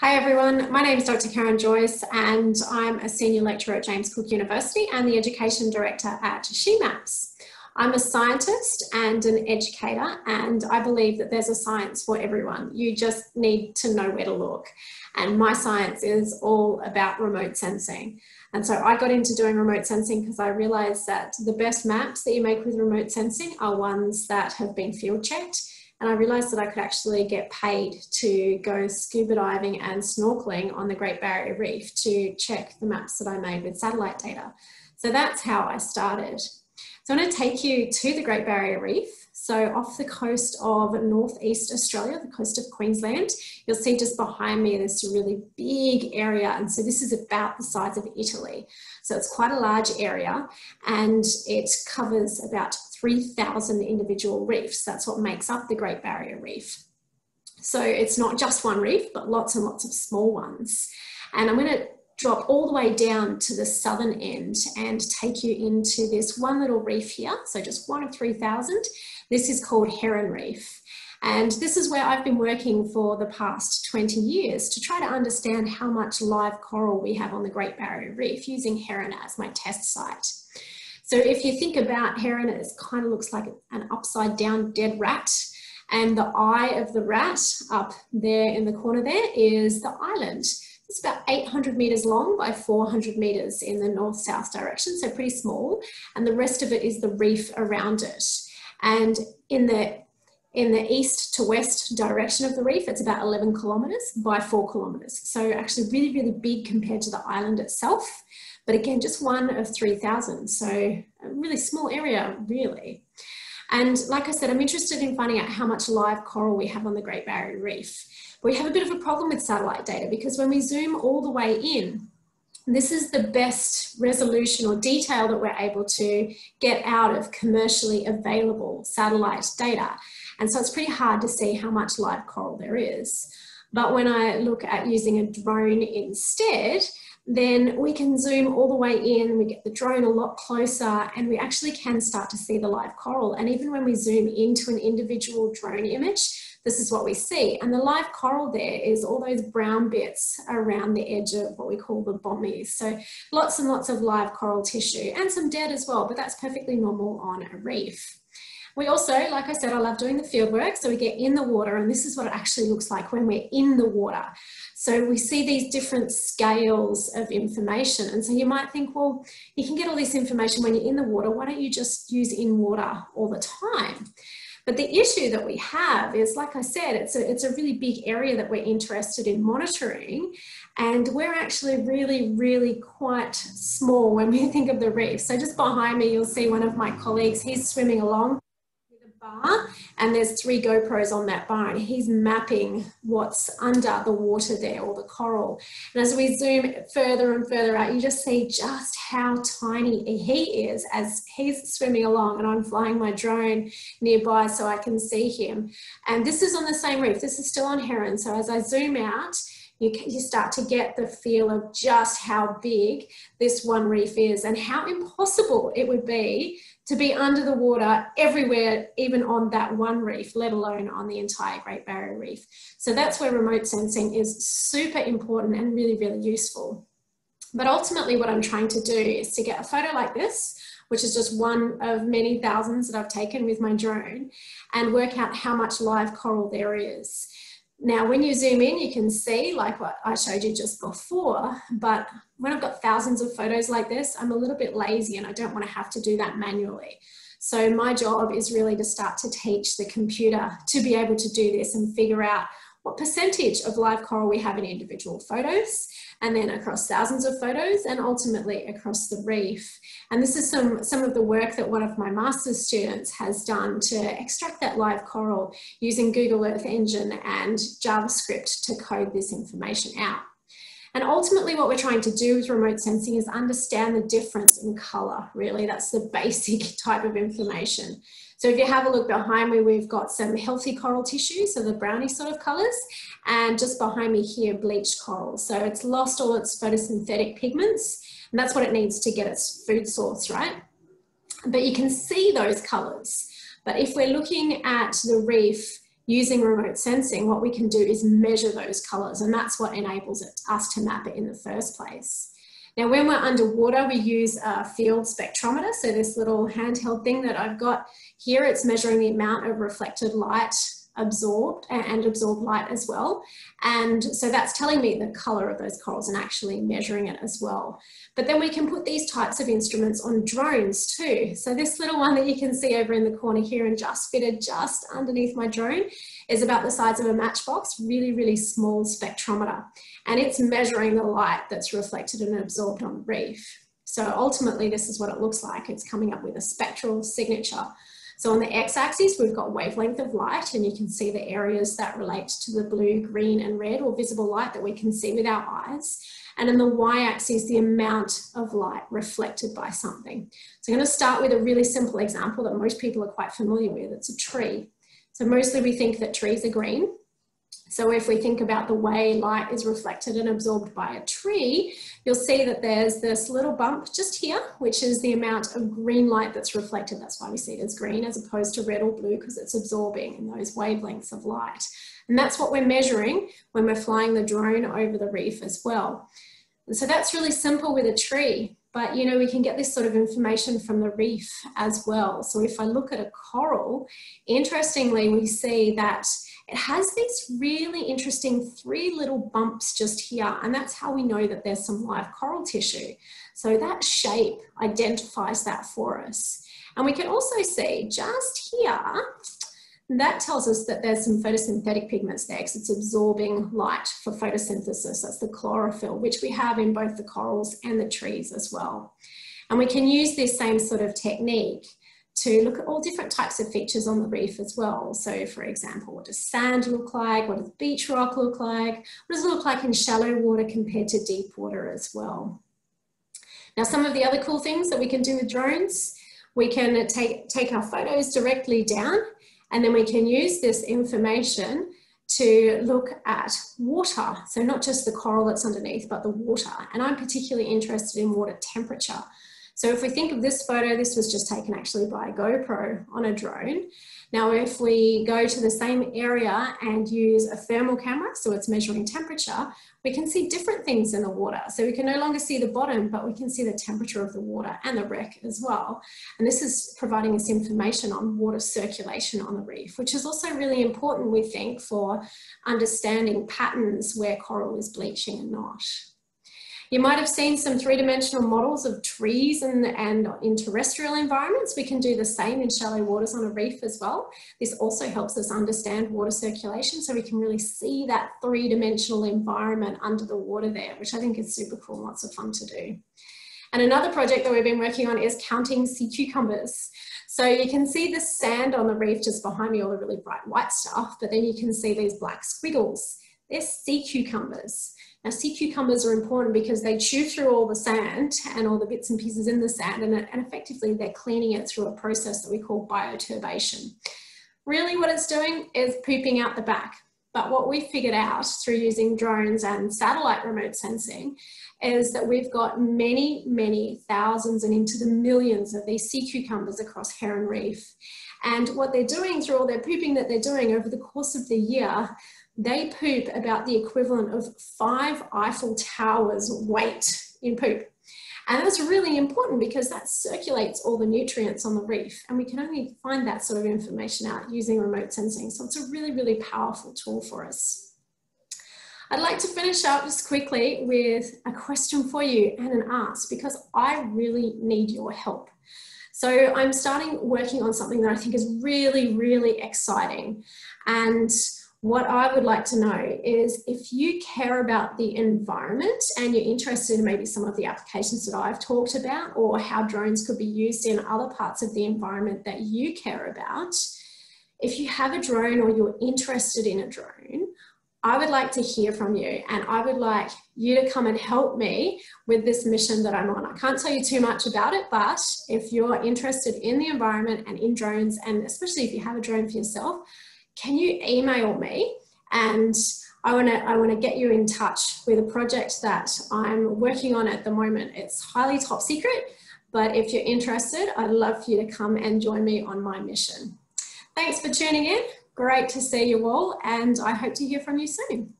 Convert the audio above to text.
Hi everyone, my name is Dr. Karen Joyce and I'm a Senior Lecturer at James Cook University and the Education Director at SheMaps. I'm a scientist and an educator and I believe that there's a science for everyone. You just need to know where to look. And my science is all about remote sensing. And so I got into doing remote sensing because I realized that the best maps that you make with remote sensing are ones that have been field checked and I realized that I could actually get paid to go scuba diving and snorkeling on the Great Barrier Reef to check the maps that I made with satellite data. So that's how I started. So I'm going to take you to the Great Barrier Reef. So off the coast of northeast Australia, the coast of Queensland, you'll see just behind me this really big area. And so this is about the size of Italy. So it's quite a large area and it covers about 3,000 individual reefs. That's what makes up the Great Barrier Reef. So it's not just one reef, but lots and lots of small ones. And I'm going to drop all the way down to the southern end and take you into this one little reef here. So just one of 3,000. This is called Heron Reef. And this is where I've been working for the past 20 years to try to understand how much live coral we have on the Great Barrier Reef using Heron as my test site. So if you think about heron, it kind of looks like an upside down dead rat. And the eye of the rat up there in the corner there is the island. It's about 800 meters long by 400 meters in the north-south direction, so pretty small. And the rest of it is the reef around it. And in the in the east to west direction of the reef, it's about 11 kilometers by four kilometers. So actually really, really big compared to the island itself. But again, just one of 3,000. So a really small area, really. And like I said, I'm interested in finding out how much live coral we have on the Great Barrier Reef. We have a bit of a problem with satellite data because when we zoom all the way in, this is the best resolution or detail that we're able to get out of commercially available satellite data. And so it's pretty hard to see how much live coral there is. But when I look at using a drone instead, then we can zoom all the way in, we get the drone a lot closer and we actually can start to see the live coral. And even when we zoom into an individual drone image, this is what we see. And the live coral there is all those brown bits around the edge of what we call the bommies. So lots and lots of live coral tissue and some dead as well, but that's perfectly normal on a reef. We also, like I said, I love doing the field work. So we get in the water and this is what it actually looks like when we're in the water. So we see these different scales of information. And so you might think, well, you can get all this information when you're in the water. Why don't you just use in water all the time? But the issue that we have is, like I said, it's a, it's a really big area that we're interested in monitoring. And we're actually really, really quite small when we think of the reef. So just behind me, you'll see one of my colleagues, he's swimming along bar and there's three GoPros on that bar and he's mapping what's under the water there or the coral. And as we zoom further and further out, you just see just how tiny he is as he's swimming along and I'm flying my drone nearby so I can see him. And this is on the same reef. This is still on Heron. So as I zoom out, you, you start to get the feel of just how big this one reef is and how impossible it would be to be under the water everywhere, even on that one reef, let alone on the entire Great Barrier Reef. So that's where remote sensing is super important and really, really useful. But ultimately what I'm trying to do is to get a photo like this, which is just one of many thousands that I've taken with my drone, and work out how much live coral there is. Now, when you zoom in, you can see like what I showed you just before, but when I've got thousands of photos like this, I'm a little bit lazy and I don't want to have to do that manually. So my job is really to start to teach the computer to be able to do this and figure out what percentage of live coral we have in individual photos, and then across thousands of photos, and ultimately across the reef. And this is some, some of the work that one of my master's students has done to extract that live coral using Google Earth Engine and JavaScript to code this information out. And ultimately what we're trying to do with remote sensing is understand the difference in color, really. That's the basic type of information. So if you have a look behind me, we've got some healthy coral tissue, so the brownie sort of colors, and just behind me here, bleached coral. So it's lost all its photosynthetic pigments, and that's what it needs to get its food source, right? But you can see those colors. But if we're looking at the reef using remote sensing, what we can do is measure those colors, and that's what enables it, us to map it in the first place. Now, when we're underwater, we use a field spectrometer. So this little handheld thing that I've got here, it's measuring the amount of reflected light absorbed and absorbed light as well. And so that's telling me the color of those corals and actually measuring it as well. But then we can put these types of instruments on drones too. So this little one that you can see over in the corner here and just fitted just underneath my drone is about the size of a matchbox, really, really small spectrometer. And it's measuring the light that's reflected and absorbed on the reef. So ultimately, this is what it looks like. It's coming up with a spectral signature so on the x-axis, we've got wavelength of light and you can see the areas that relate to the blue, green and red or visible light that we can see with our eyes. And in the y-axis, the amount of light reflected by something. So I'm going to start with a really simple example that most people are quite familiar with. It's a tree. So mostly we think that trees are green, so if we think about the way light is reflected and absorbed by a tree, you'll see that there's this little bump just here, which is the amount of green light that's reflected. That's why we see it as green as opposed to red or blue because it's absorbing in those wavelengths of light. And that's what we're measuring when we're flying the drone over the reef as well. And so that's really simple with a tree, but you know, we can get this sort of information from the reef as well. So if I look at a coral, interestingly, we see that it has these really interesting three little bumps just here, and that's how we know that there's some live coral tissue. So that shape identifies that for us. And we can also see just here, that tells us that there's some photosynthetic pigments there because it's absorbing light for photosynthesis. That's the chlorophyll, which we have in both the corals and the trees as well. And we can use this same sort of technique to look at all different types of features on the reef as well. So for example, what does sand look like? What does beach rock look like? What does it look like in shallow water compared to deep water as well? Now, some of the other cool things that we can do with drones, we can take, take our photos directly down and then we can use this information to look at water. So not just the coral that's underneath, but the water. And I'm particularly interested in water temperature. So if we think of this photo, this was just taken actually by a GoPro on a drone. Now, if we go to the same area and use a thermal camera, so it's measuring temperature, we can see different things in the water. So we can no longer see the bottom, but we can see the temperature of the water and the wreck as well. And this is providing us information on water circulation on the reef, which is also really important, we think, for understanding patterns where coral is bleaching and not. You might have seen some three-dimensional models of trees and, and in terrestrial environments. We can do the same in shallow waters on a reef as well. This also helps us understand water circulation so we can really see that three-dimensional environment under the water there, which I think is super cool and lots of fun to do. And another project that we've been working on is counting sea cucumbers. So you can see the sand on the reef just behind me, all the really bright white stuff, but then you can see these black squiggles. They're sea cucumbers. Now, sea cucumbers are important because they chew through all the sand and all the bits and pieces in the sand, and, and effectively they're cleaning it through a process that we call bioturbation. Really, what it's doing is pooping out the back. But what we figured out through using drones and satellite remote sensing is that we've got many, many thousands and into the millions of these sea cucumbers across Heron Reef. And what they're doing through all their pooping that they're doing over the course of the year, they poop about the equivalent of five Eiffel Towers weight in poop. And that's really important because that circulates all the nutrients on the reef. And we can only find that sort of information out using remote sensing. So it's a really, really powerful tool for us. I'd like to finish up just quickly with a question for you and an ask because I really need your help. So I'm starting working on something that I think is really, really exciting. And what I would like to know is if you care about the environment and you're interested in maybe some of the applications that I've talked about or how drones could be used in other parts of the environment that you care about, if you have a drone or you're interested in a drone, I would like to hear from you and I would like you to come and help me with this mission that I'm on. I can't tell you too much about it, but if you're interested in the environment and in drones, and especially if you have a drone for yourself, can you email me and I want to I want to get you in touch with a project that I'm working on at the moment. It's highly top secret, but if you're interested, I'd love for you to come and join me on my mission. Thanks for tuning in. Great to see you all and I hope to hear from you soon.